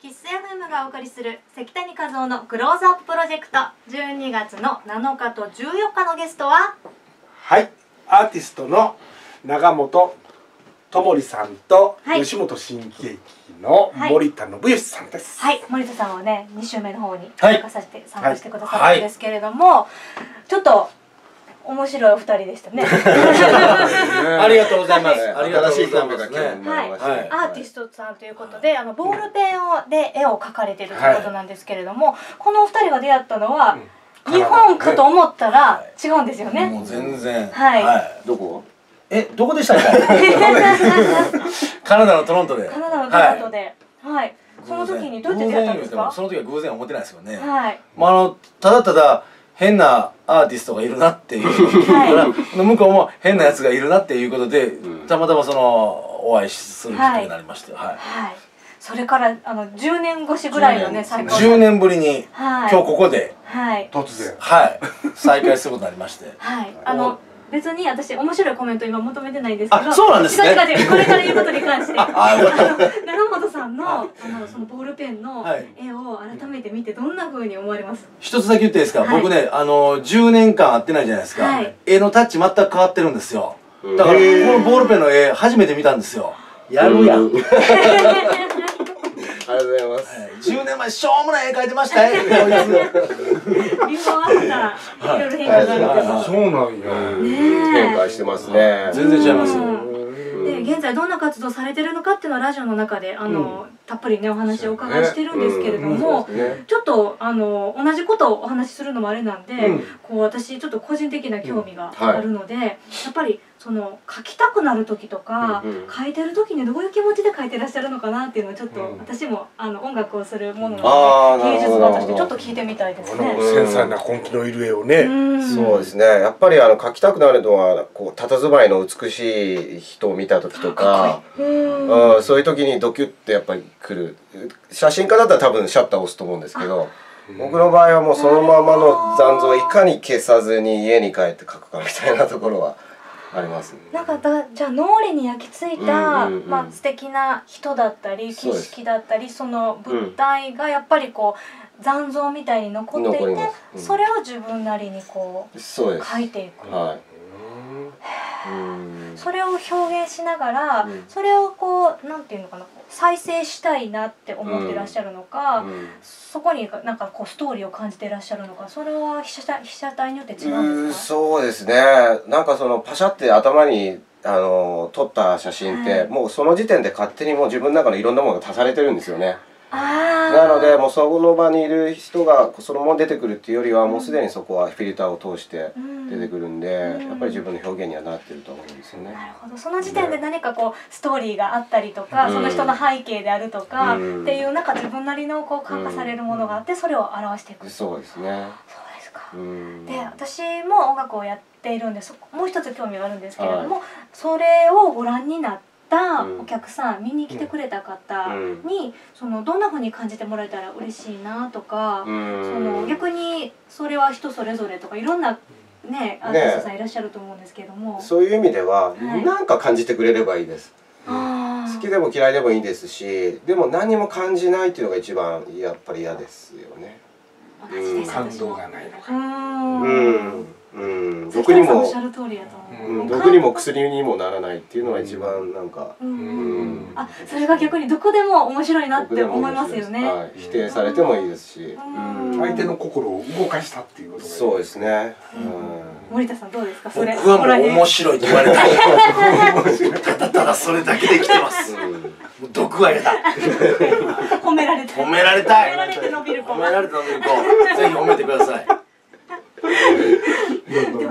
キッス FM がお送りする関谷和夫のクローズアッププロジェクト。12月の7日と14日のゲストは？はい。アーティストの長本智さんとはい。吉本新喜劇のはい。森田信義さんです、はい。森田さんはね2週目の方にはい。参加させて、参加してくださったんですけれども、ちょっと面白いお二人でしたね。ありがとうございます。はい。ありがとうございます新しい。はい。アーティストさんということであのボールペンをで絵を描かれてるということなんですけれども、このお二人が出会ったのは、うん。日本かと思ったら違うんですよね。もう全然。はい。どこ？え、どこでしたっけ？カナダのトロントで。カナダのトロントで、はい、その時にどうやって出会ったんですか？その時は偶然は思ってないですよね。はい、まあ、あの、ただただ変なアーティストがいるなっていう。はい。だから向こうも変なやつがいるなっていうことで、ん。たまたまその、お会いするきっかけになりまして。はい。はい、それからあの10年越しぐらいのね10再年会10年ぶりに、はい。今日ここで、はい。突然。はい、再会することになりまして。はい。あの別に私面白いコメント今求めてないんですけどあそうなんですね。違う違う違うこれから言うことに関して。あよかった。あ のさんのあのそのボールペンのはい。絵を改めて見てどんな風に思われます？一つだけ言っていいですか、はい。僕ねあの10年間会ってないじゃないですか、はい。絵のタッチ全く変わってるんですよ。うん。だからこのボールペンの絵初めて見たんですよ。やるやん、ありがとうございます。10年前しょうもない絵描いてましたよ。こいつはあったいろいろ変化があるけどそうなんや、うん。変化してますね。全然違います現在どんな活動されてるのかっていうのはラジオの中であの、たっぷりねお話をお伺いしてるんですけれども、そうですね。ちょっとあの同じことをお話しするのもあれなんで、うん。こう私ちょっと個人的な興味がうん。はい。あるので、やっぱりその書きたくなる時とか、うんうん。書いてる時にどういう気持ちで書いてらっしゃるのかなっていうのをちょっと、うん。私もあの音楽をするものなので芸術家としてちょっと聞いてみたいですあね。の繊細な根気のいる絵をね、うん。そうですね。やっぱりあの描きたくなるのはこう佇まいの美しい人を見た時とかうん。うん、そういう時にドキュッてやっぱり来る。写真家だったら多分シャッター押すと思うんですけど僕の場合はもうそのままの残像をいかに消さずに家に帰って描くかみたいなところはあります。ね。なんかだじゃあ脳裏に焼き付いた、うんうんうんまあ素敵な人だったり景色だったりその物体がやっぱりこう残像みたいに残っていて、うん。それを自分なりにこうそうです。書いていく、はい。うん。それを表現しながら、うん。それをこうなんていうのかな再生したいなって思ってらっしゃるのか、うん。そこになんかこうストーリーを感じていらっしゃるのかそれは被写体被写体によって違ううんんですか？そうですね。なんかそのパシャって頭にあの撮った写真って、はい。もうその時点で勝手にもう自分の中のいろんなものが足されてるんですよね。なのでもうその場にいる人がそのまま出てくるっていうよりはもうすでにそこはフィルターを通してうん。出てくるんで、うん。やっぱり自分の表現にはなってると思うんですよね。なるほど。その時点で何かこうストーリーがあったりとか、うん。その人の背景であるとか、うん。っていうなんか自分なりのこう感化されるものがあってそれを表していく。そうですね。そうですか、うん。で私も音楽をやっているんでそもう一つ興味があるんですけれども、それをご覧になったお客さん、見に来てくれた方に、そのどんな風に感じてもらえたら嬉しいなとか、うん。その逆にそれは人それぞれとかいろんなねアーティストさんいらっしゃると思うんですけども、そういう意味では、はい。なんか感じてくれればいいです。好きでも嫌いでもいいですしでも何も感じないっていうのが一番やっぱり嫌ですよね。同じです感動私もがないのか。うーんうん、毒にも。毒にも薬にもならないっていうのが一番なんか、あそれが逆にどこでも面白いなって思いますよね、はい、否定されてもいいですし、相手の心を動かしたっていうことがそうですね。うん。森田さんどうですか？それ僕はもう面白いと言われたただただそれだけで生きてます。毒は嫌だ。褒められて褒められたい。褒められて伸びる子。褒められて伸びる子。ぜひ褒めてください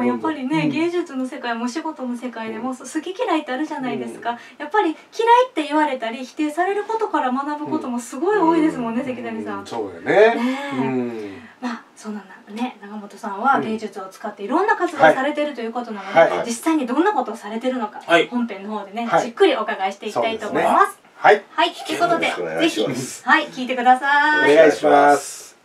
やっぱりね、芸術の世界も仕事の世界でも好き嫌いってあるじゃないですか、やっぱり嫌いって言われたり否定されることから学ぶこともすごい多いですもんね、関谷さん。そうだよね。ねえ。うん。まあそんなね長本さんは芸術を使っていろんな活動をはいされてるということなので、はい。実際にどんなことをされてるのか、はい。本編の方でね、はい。じっくりお伺いしていきたいと思います。はいはい、とい。うことでぜひ。はい聞いてください。お願いします